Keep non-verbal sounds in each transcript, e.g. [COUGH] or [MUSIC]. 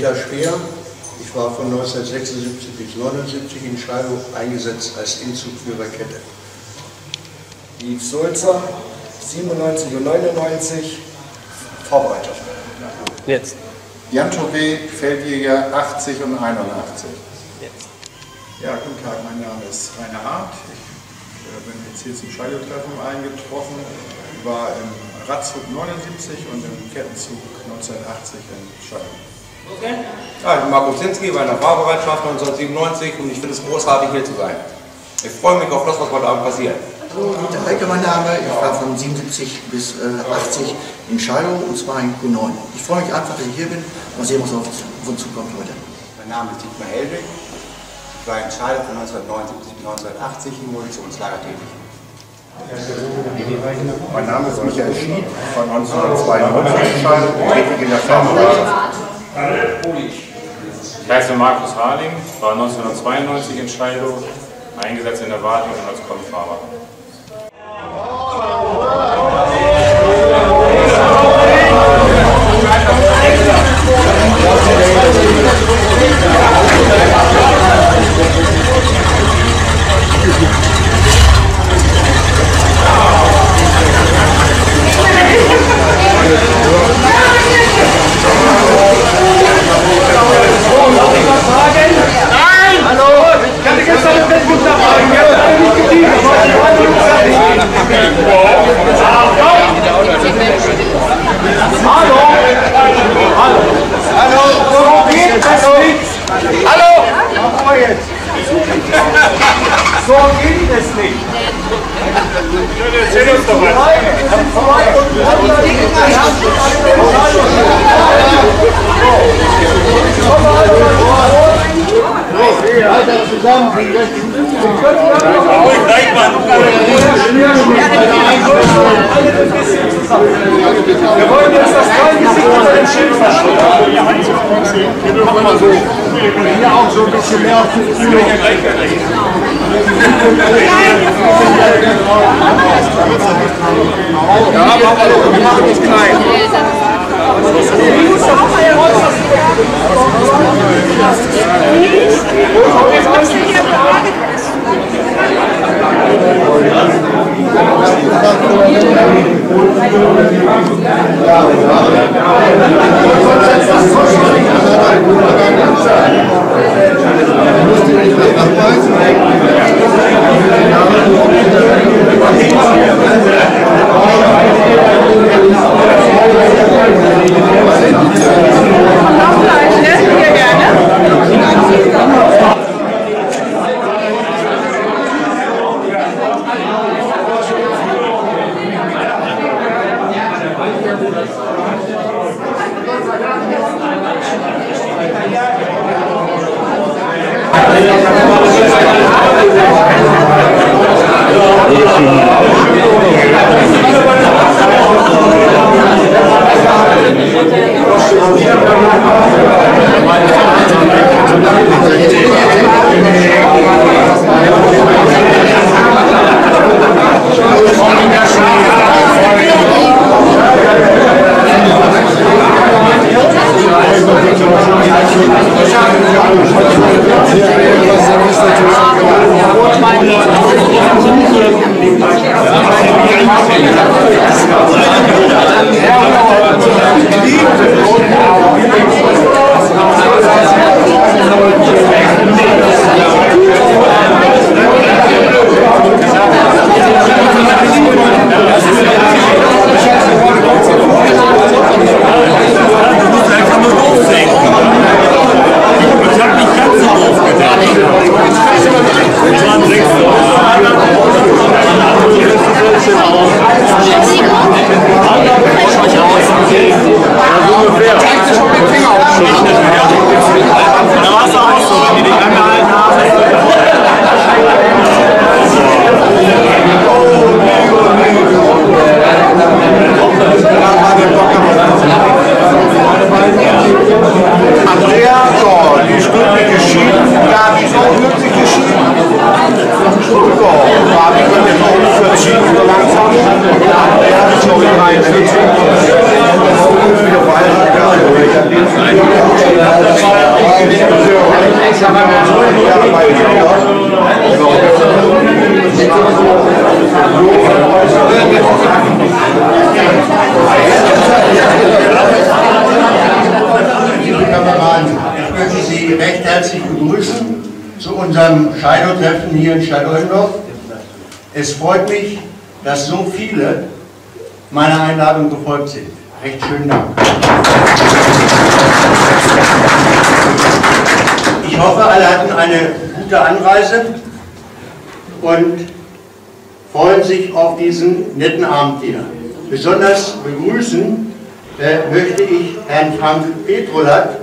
Peter Speer. Ich war von 1976 bis 1979 in Scheidung eingesetzt als Inzugführer Kette. Yves Sulzer, 97 und 99, Vorbereiter. Jetzt. Jan Touré, Feldjäger 80 und 81. Jetzt. Ja, guten Tag, mein Name ist Rainer Hart. Ich äh, bin jetzt hier zum Scheidotreffen eingetroffen, war im Ratzug 79 und im Kettenzug 1980 in Scheidung. Ja, ich bin Marco Zinski, war in der Fahrbereitschaft 1997 und ich finde es großartig hier zu sein. Ich freue mich auf das, was heute Abend passiert. Hallo, Dieter Heike mein Name. Ich war von 77 bis äh, 80 in Scheidung und zwar in Q9. Ich freue mich einfach, dass ich hier bin und mal sehen, was auf uns, auf uns zukommt heute. Mein Name ist Dietmar Helwig. Ich war in Scheidung von 1979 bis 1980 im Munitionslager tätig. Mein Name ist Michael Schied, von 1992 in Scheidung, tätig in der Fahrbereitschaft. Ich heiße Markus Harling, war 1992 in Scheidung, eingesetzt in der Wartung und als Kommfahrer. So geht es nicht. Erzähl uns doch was. Wir wollen jetzt das kleine Gesicht unter dem Schild verstecken. Machen wir so. Hier auch so ein bisschen mehr auf die Fühlung. Ja, machen wir doch. Wir machen uns klein. Andrea, freut mich, dass so viele meiner Einladung gefolgt sind. Recht schönen Dank. Ich hoffe, alle hatten eine gute Anreise und freuen sich auf diesen netten Abend hier. Besonders begrüßen äh, möchte ich Herrn Frank Petrolat,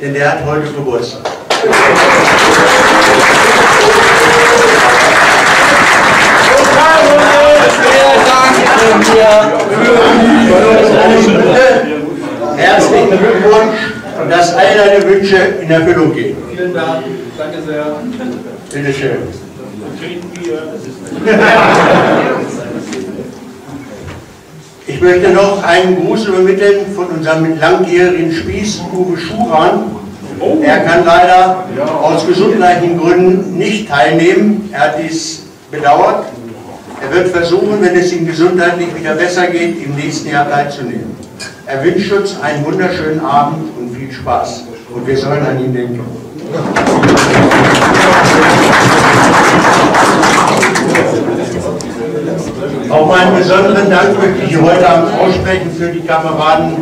denn der hat heute Geburtstag. Herzlichen Glückwunsch, dass all deine Wünsche in Erfüllung gehen. Vielen Dank, danke sehr. Bitte schön. Ich möchte noch einen Gruß übermitteln von unserem langjährigen Spieß Uwe Schuran. Er kann leider aus gesundheitlichen Gründen nicht teilnehmen. Er hat dies bedauert. Er wird versuchen, wenn es ihm gesundheitlich wieder besser geht, im nächsten Jahr teilzunehmen. Er wünscht uns einen wunderschönen Abend und viel Spaß. Und wir sollen an ihn denken. Auch einen besonderen Dank möchte ich heute Abend aussprechen für die Kameraden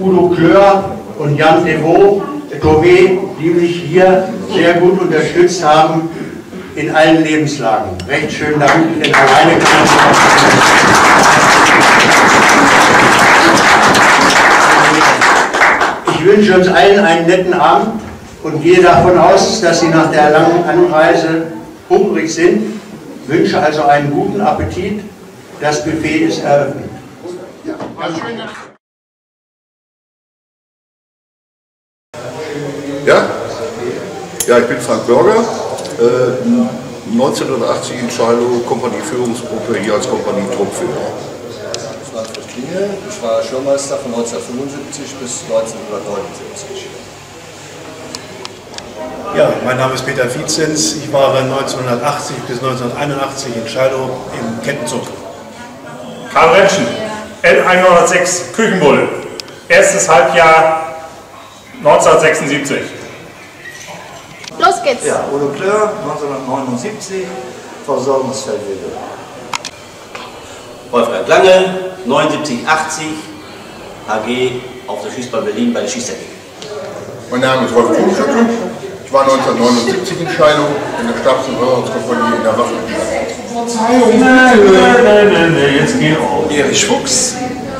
Udo Klör und Jan Devaux, Tove, die mich hier sehr gut unterstützt haben in allen Lebenslagen. Recht schönen Dank, denn alleine kann ich Ich wünsche uns allen einen netten Abend und gehe davon aus, dass Sie nach der langen Anreise hungrig sind. Wünsche also einen guten Appetit. Das Buffet ist eröffnet. Ja? Ja, ich bin Frank Börger, äh, 1980 in Schalow, Kompanieführungsgruppe, hier als Kompanie-Truppführer. Frank Klinge, ich war Schirmmeister von 1975 bis 1979. Ja, mein Name ist Peter Vietzens. Ich war 1980 bis 1981 in Schalow im Kettenzug. Karl Rentschen, L106, Küchenbulle. Erstes Halbjahr 1976. Los geht's! Ja, Udo Klör, 1979, Versorgungsfeldwege. Wolfgang Lange, 79, 80, AG auf der Schießbahn Berlin bei der Schießtechnik. Mein Name ist Rolf Kuhnschüttel. Ich war 1979 in Scheidung in der Stabs- und Hörungskompanie in der Waffenanstalt. Nein, nein, nein, nein, jetzt geh auf. Erich Fuchs,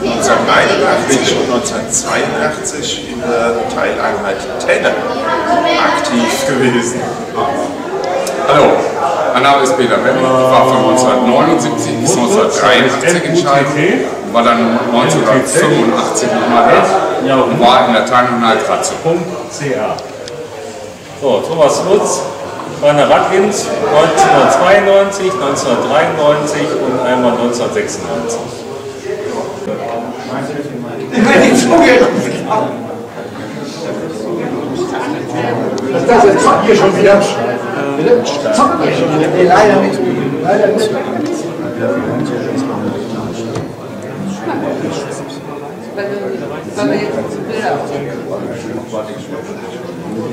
1981 und 1982 in der Teileinheit Tenne aktiv gewesen. Hallo, mein Name ist Peter ich war von 1979 bis 1983 in Scheidung, war dann 1985 nochmal da und war in der Teileinheit Ratzo. So, Thomas Lutz, Rainer Radwins, 1992, 1993 und einmal 1996. Was das jetzt zockt ihr schon wieder? Bitte? Wieder? Nee, leider nicht. Leider nicht. Weil wir, jetzt Bilder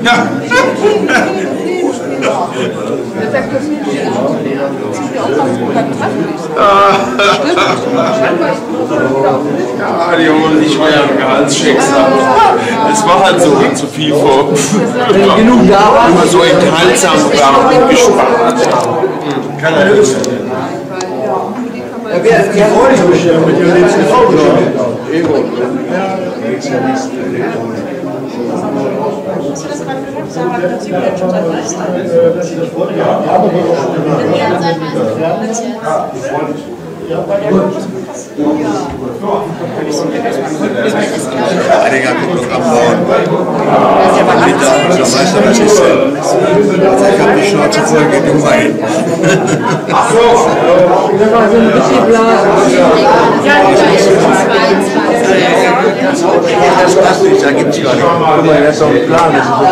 Ja. Ja, die holen nicht mehr Gehaltschecks ab. Es war halt so zu viel vor. genug da war. Immer so enthaltsam war und gespart. Kann er nicht. Ja, wer die Freunde bestimmt mit nächsten Frau bestimmt. Ego. Hast du das gerade gesagt? Sarah hat das jetzt schon seit Meister. Einiger Programm bauen. Mittag, der Meister, was ist denn? Ich hab die Schnauze voll geht um ein. Ach so. Das war so ein bisschen bla. Ja, die ist 22. das passt nicht, da gibt es gar nicht. Guck mal, das ist doch ein Plan, das ist doch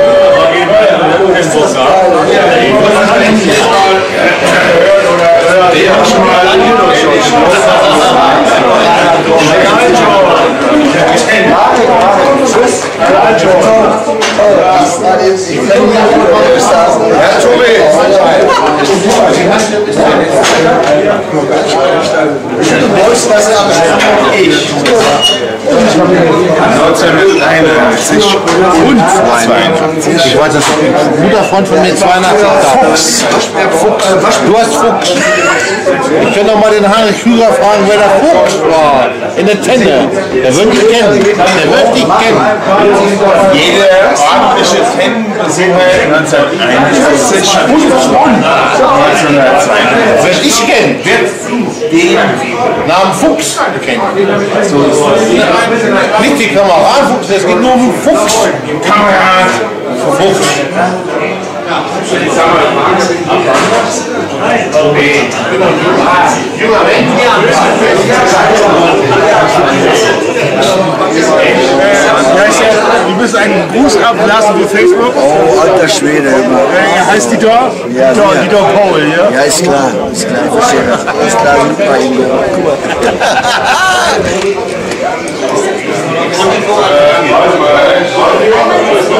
ist das geil. Der hat schon mal lange Tschüss. Herr Du wolltest das Ich. 1981 und 82. Ich weiß, dass ein guter Freund von mir 82 Fuchs. Du hast Fuchs. Ich kann doch mal den Harry Krüger fragen, wer der Fuchs war. In der Tenne. Der wird dich kennen. Der wird dich kennen. Jeder ordentliche Fanbesucher 1961 und 1982 Wer dich kennt, wird den Namen Fuchs kennen. So. Nicht die Kameradenfuchs, es geht nur um Fuchs. Kamerad. Fuchs. Du bist einen Gruß ablassen für Facebook. Oh, alter Schwede. immer. Äh, heißt die Dor? Ja, Dor, ja. die Dor Paul, ja? Ja, ist klar. Ist klar, ich verstehe das. Ist klar, super Ingo. Guck mal.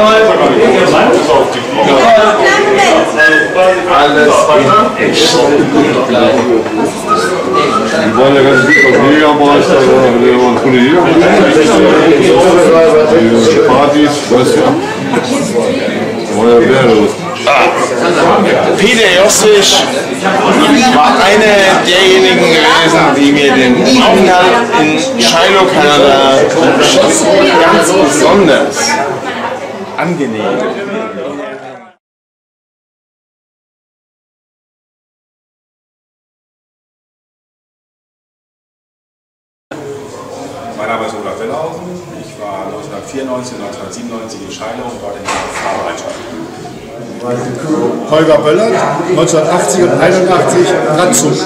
Die waren ja ganz gut. Als Jägermeister, der war ein cooler Jägermeister. Die Partys, weißt du. War ja wehrlos. Peter Jossich war einer derjenigen gewesen, die mir den Aufenthalt in Shiloh, Kanada ganz besonders angenehm Mein Name ist Olaf Wellhausen. Ich war 1994 und 1997 in Scheile und dort in der Fahrbereitschaft. Holger Böllert, 1980 und 81 Ratzum.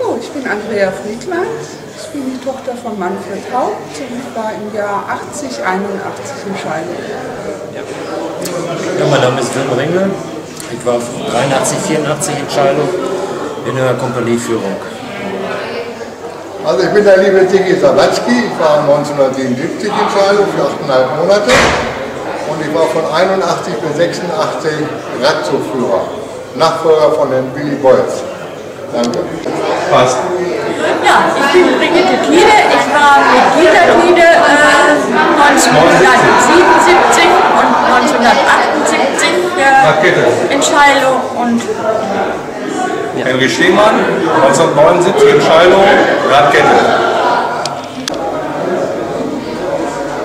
Oh, ich bin Andrea Friedland. Ich bin die Tochter von Manfred Haupt und ich war im Jahr 80, 81 in Scheidung. Ja, mein Name ist Wilma Ringel. Ich war 83, 84 in Scheidung in der Kompanieführung. Also ich bin der liebe Digi Sawatzki, ich war 1977 in Scheidung für 8,5 Monate und ich war von 81 bis 86 Radzugführer, Nachfolger von dem Billy Bolz. Danke. Passt. Ja, ich bin Brigitte Kiede. Ich war mit Gita Kiede äh, 1977 und 1978 äh, in Scheilo und Henry Schlemann, 1979 in Scheilo, Radkette.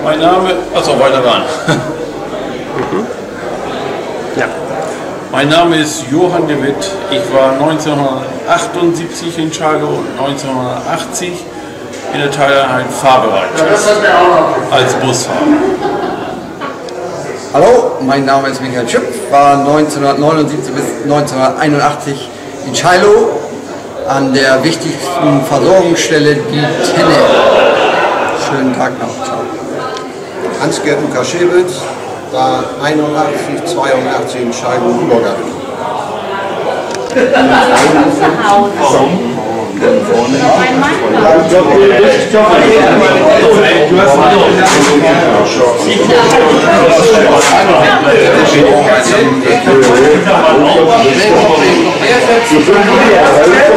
Mein Name, also weiter ran. [LAUGHS] Ja. Mein Name ist Johann de Witt. Ich war 1978 in Charlo und 1980 in der Teileinheit Fahrbereitschaft als Busfahrer. Hallo, mein Name ist Michael Schipp, war 1979 bis 1981 in Scheilo an der wichtigsten Versorgungsstelle die Tenne. Schönen Tag noch. Ciao. Hans-Gerd Lukaschewitz war 81, 82 in Scheidung Bürger.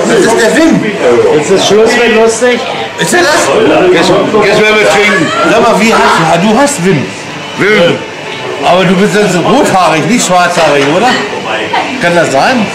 Das ist der Wim. Jetzt ist Schluss mit lustig. Ist er das? Jetzt, jetzt werden wir trinken. Sag mal, wie hast du? Du hast Wim. Wim. Aber du bist jetzt rothaarig, nicht schwarzhaarig, oder? Kann das sein?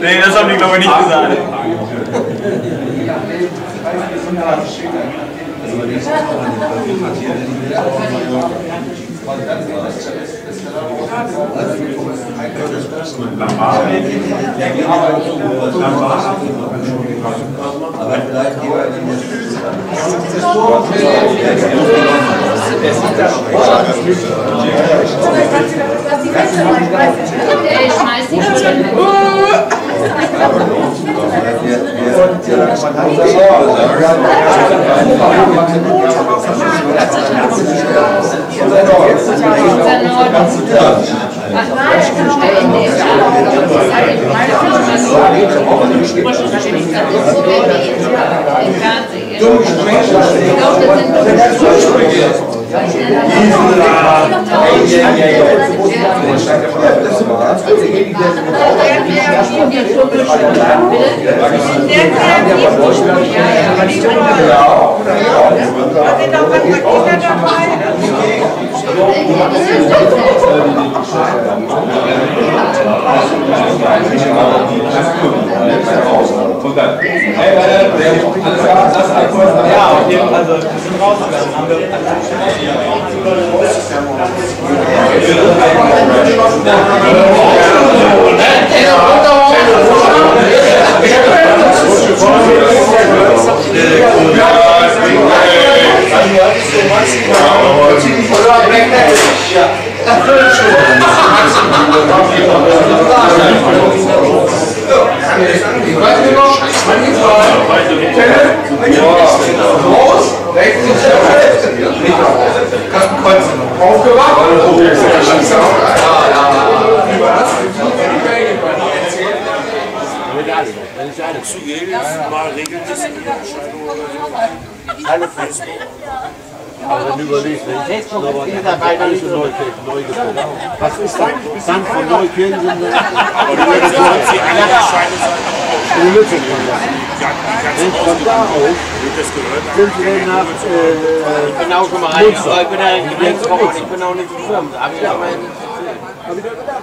Nee, das haben die glaube ich nicht gesagt. Aber vielleicht lieber Ich schmeiß die Don't strange. Ja, auf jeden Fall. Also, wir sind rausgegangen. Haben wir Zu jedes Mal regelmäßig Alle Facebook. Aber wenn du überlegst, wenn Facebook ist dieser Reiter nicht so Neukirchen, neu gefunden. Was ist dann? Dann von Neukirchen sind wir. Aber du würdest doch jetzt die Einheitsscheine sein. In Lützig von da. Und von da aus sind wir nach äh, bin auch schon mal rein. Ich bin, ich bin, jetzt auch, ich bin auch nicht so firm. Hab ich aber Hab ich gedacht.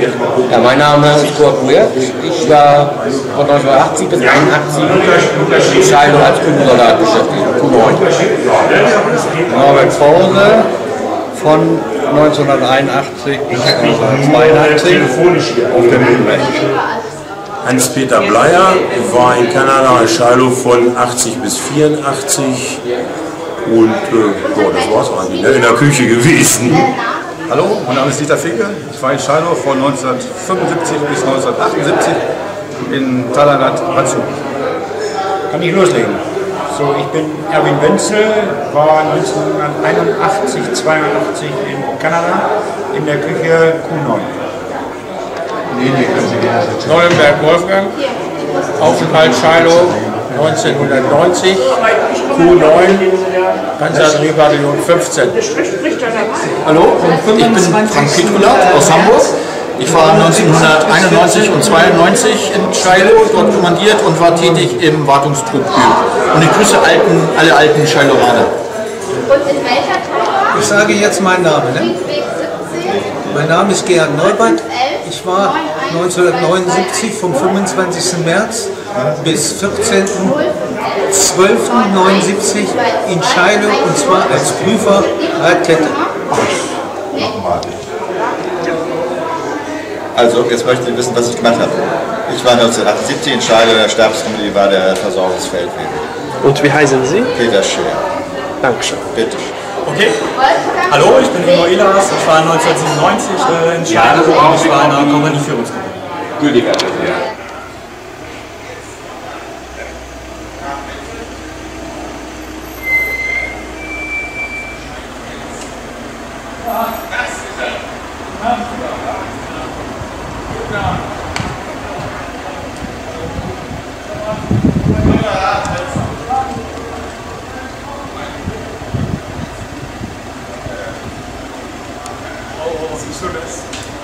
Ja, mein Name ist Kurt Wehr. Ich war von 1980 bis 1981 in Scheidung als Küchensoldat beschäftigt, Q9. Norbert Fause von 1981 bis 1982 auf der Mühlenrecht. Hans-Peter Bleier war in Kanada in Shiloh von 80 bis 84 und äh, ja, das war's eigentlich, ne? in der Küche gewesen. Hallo, mein Name ist Dieter Finke. Ich war in Scheidau von 1975 bis 1978 in Talagat, Ratio. Kann ich loslegen? So, ich bin Erwin Wenzel, war 1981, 82 in Kanada in der Küche Q9. Nollenberg Wolfgang, Aufenthalt Scheilo 1990, Q9, Panzerartilleriebataillon 15. Hallo, ich bin Frank Pitula aus Hamburg. Ich war 1991 und 92 in Scheilo dort kommandiert und war tätig im Wartungstrupp Ü. Und ich grüße alten, alle alten Scheiloraner. Ich sage jetzt meinen Namen. Ne? Mein Name ist Gerhard Neubert. Ich war 1979 vom 25. März bis 14.12.79 in Scheide und zwar als Prüfer Radkette. Also, jetzt möchten Sie wissen, was ich gemacht habe. Ich war 1978 in Scheide, der Stabskommandeur war der Versorgungsfeldwebel. Und wie heißen Sie? Peter Scheer. Dankeschön. Bitte. Okay. Hallo, ich bin Remo Elas. Ich war 1997 äh, in Scheide und ich war in einer Kompanieführungsgruppe. Gültiger, ja. war schon da, warte. Du musst raus, da geht die Hallo Jan. Erzähl.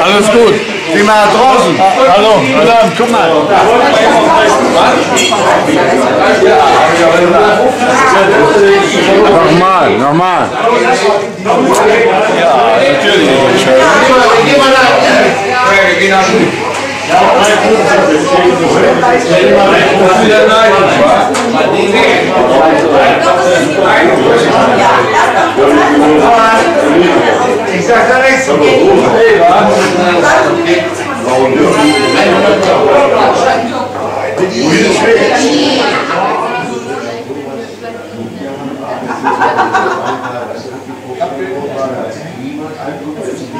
Alles gut. Wie mal draußen. Hallo. Jan, guck mal. Nochmal, nochmal. Ja, natürlich. Ich sag da rechts. Dann haben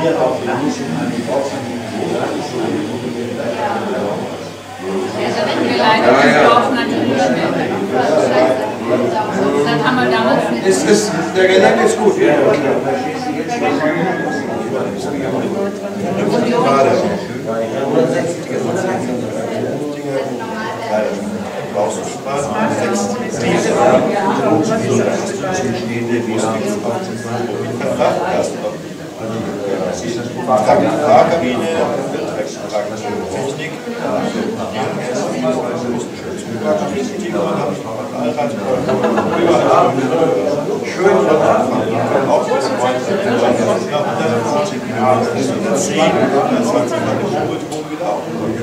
wir damals nicht. Ist, ist, der Gelenk ist gut. Brauchst du Spaß? Sechs. Stehende, wie es Vertrag hast. Fahrkabine, Technik, Schön von Anfang an. Auch 20 10, 20 Mal wieder auf. Und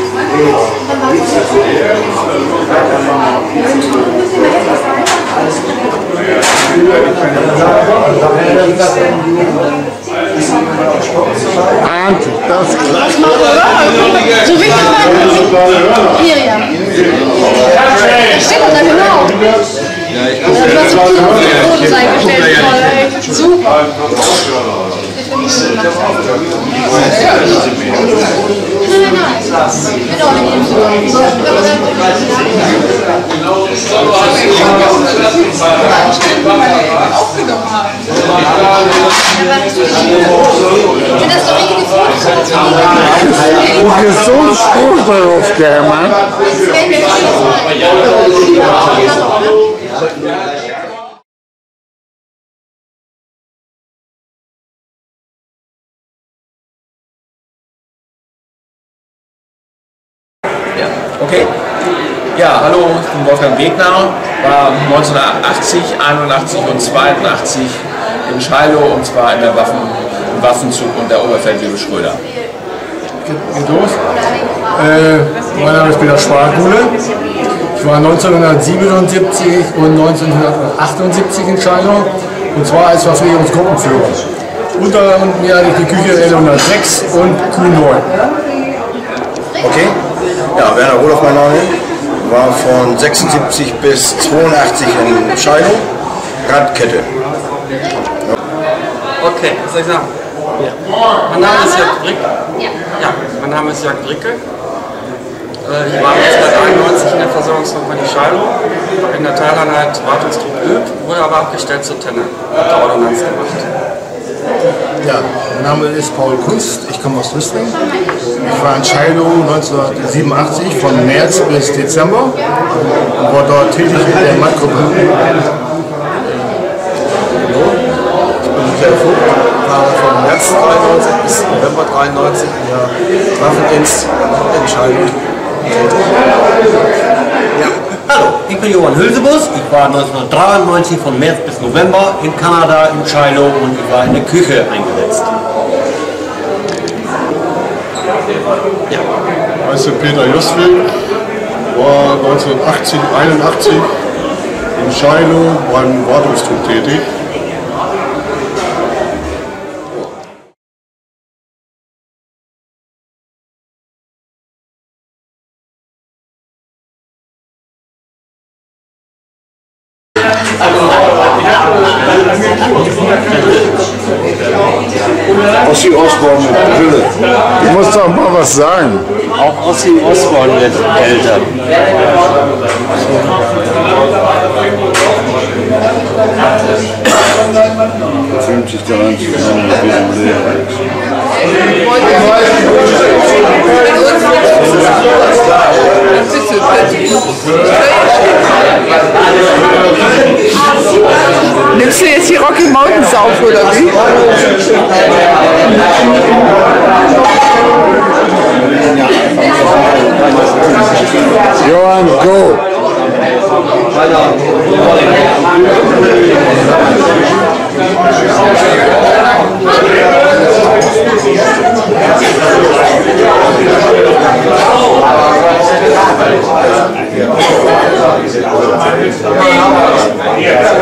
Arndt, das ist klar. So wie Miriam. Das steht doch da genau. Ja, ich Du hast so viele Fotos eingestellt. voll, ey. Super. So richtige Fotos Du bist so ein Spruch darauf, German. Wolfgang Wegner, war 1980, 81 und 82 in Scheilo und zwar in der Waffen, im Waffenzug unter Oberfeldwebel Schröder. Geht los. Äh, mein Name ist Peter Spargule. Ich war 1977 und 1978 in Scheilo und zwar als Verpflegungsgruppenführer. Unter mir hatte ich die Küche L106 und Q9. Okay. Ja, Werner Rudolf mein Name. War von 76 bis 82 in Scheidung. Radkette. Okay, was soll ich sagen? Mein Name ist Jörg Brick. Ja, mein Name ist Jörg Bricke. Äh, Ich war 1991 in der Versorgungskompanie habe in der Teileinheit Wartungstrupp Öl, wurde aber abgestellt zur Tenne. Hab da Ordonnanz gemacht. Ja, mein Name ist Paul Kunst, ich komme aus Rüstring. Ich war in Scheilo 1987 von März bis Dezember und war dort tätig in der Mattgruppe. Ich bin Michael Vogt, war von März 93 bis November 93 in der Waffendienst in Scheidung tätig. Hallo, ich bin Johann Hülsebus. Ich war 1993 von März bis November in Kanada, in Shiloh und ich war in der Küche eingesetzt. Ich heiße Peter Justwil, war 1980, 81 in Scheilo beim Wartungstrupp tätig. Ossi Osborn mit Brille. Du musst doch mal was sagen. Auch Ossi Osborn wird älter. Filmt sich daran zusammen mit diesem Lehrer. Nimmst du jetzt die Rocky Mountains auf, oder wie? Johann, go! Yeah.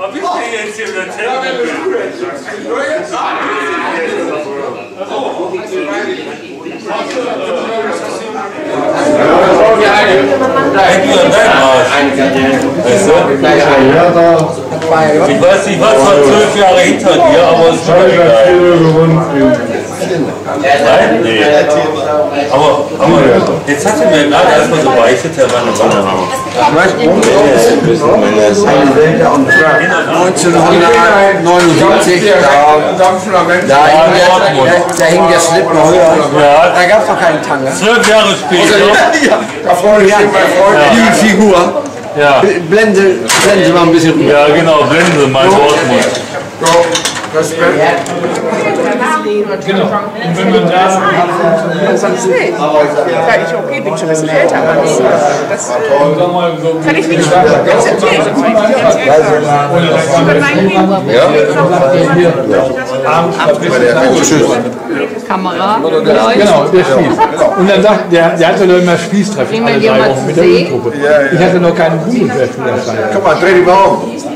Was bist du jetzt hier mit der Ich weiß nicht, was war zwölf Jahre hinter dir, aber es ist schon egal. Nein? Nee. Aber, aber jetzt hatte mir gerade erstmal so beichtet, der war eine Wanne. 1979, da, da, hing der, da, da hing der Slip noch höher. Da gab es noch keinen Tange. Zwölf Jahre später. ja, da vorne steht mein Freund. Die Figur. Ja. Blende, blende Sie mal ein bisschen rüber. Ja, genau, blende, mein Wortmund. Genau. Und wenn man da. Sonst nicht. Weil ich okay bin schon ein bisschen älter, aber das, das äh, kann ich nicht akzeptieren. Sonst kann ich nicht erzählen. Über mein Kamera. Genau, der Spieß. Und dann sagt, der, der hatte doch immer Spießtreffen alle drei Wochen mit der. Ölgruppe. Ich hatte noch keinen Jugendtreffen der Zeit. Guck mal, dreh die mal um.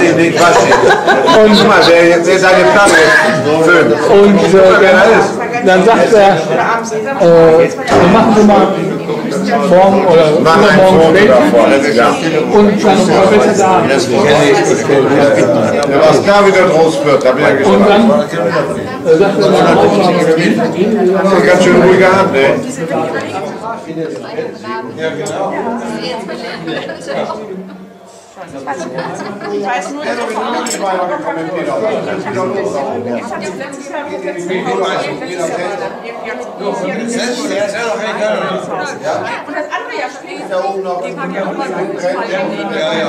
Ihn, den Quatsch. Und guck mal, wer, wer seine Platte. Und äh, dann, dann sagt er, äh, dann machen wir mal morgen oder übermorgen später. Ja. Und dann verbessert er an. Ja, was klar wieder draus wird, da bin ich Und dann gespannt. äh, sagt er, gewesen. Das ist ganz schön ruhige Hand, ne? Also, ich weiß nur, dass ich auch habe. Ich letztes Jahr mit letzten dann irgendwie Und das andere Jahr später, die haben ja auch mal so gefallen. Ja, ja.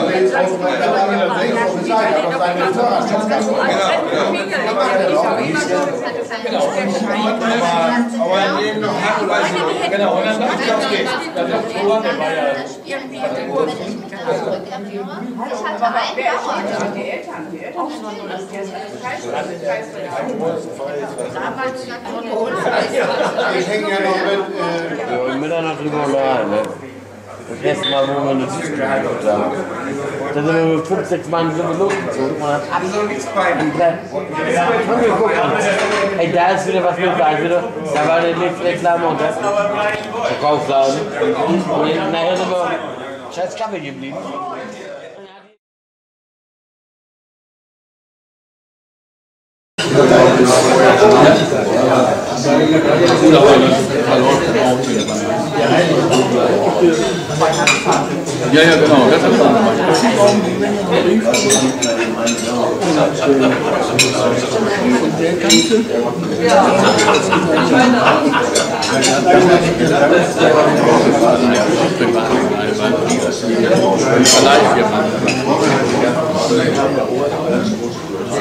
Genau, und dann dachte ich, okay, dann sagt Florian, der war ja Irgendwie den Urlaub mit gehabt. Ich hatte einfach die Eltern, die Eltern schon nur das Ich hänge ja noch mit. Ja, und Mitternacht Limonade, ne? Das erste Mal, wo wir eine gehalten haben. Da sind wir mit fünf, sechs Mann sind wir losgezogen. Man hat absolut nichts bei. Geguckt. Ey, da ist wieder was mit, da wieder. Da war der nächste Reklame und das Verkaufsladen. Und nachher sind wir scheiß Kaffee geblieben. oder Bruder heute verloren auch Ja, ja, genau, das haben wir gemacht. Und der ganze. Vielleicht wir machen.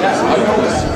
Ja,